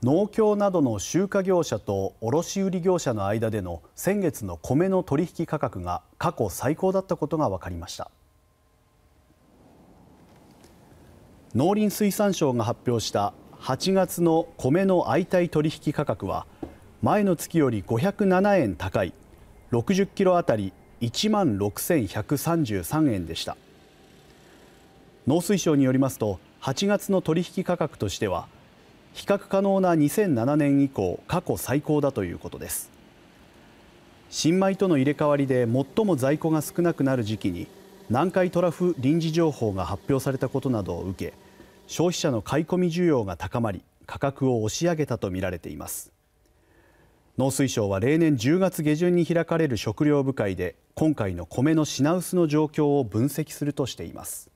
農協などの集荷業者と卸売業者の間での先月の米の取引価格が過去最高だったことが分かりました。農林水産省が発表した8月の米の相対取引価格は前の月より507円高い60キロあたり1万6133円でした。農水省によりますと8月の取引価格としては比較可能な2007年以降過去最高だということです。新米との入れ替わりで最も在庫が少なくなる時期に南海トラフ臨時情報が発表されたことなどを受け消費者の買い込み需要が高まり価格を押し上げたとみられています。農水省は例年10月下旬に開かれる食料部会で今回の米の品薄の状況を分析するとしています。